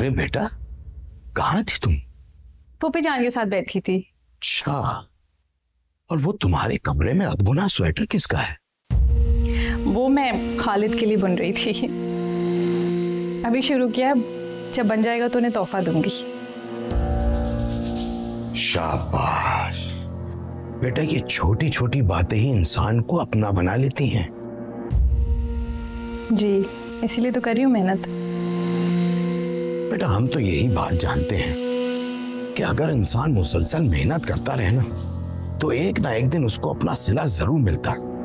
अरे बेटा कहाँ थी तुम? पुप्पी जान के साथ बैठी थी। अच्छा और वो तुम्हारे कमरे में अदबुना स्वेटर किसका है? वो मैं खालिद के लिए बन रही थी। अभी शुरू किया जब बन जाएगा तो उन्हें तोहफा दूँगी। शाबाश। बेटा ये छोटी छोटी बातें ही इंसान को अपना बना लेती हैं। जी इसीलिए तो कर रही हूँ मेहनत। बेटा, हम तो यही बात जानते हैं कि अगर इंसान मुसलसल मेहनत करता रहे ना तो एक ना एक दिन उसको अपना सिला ज़रूर मिलता। है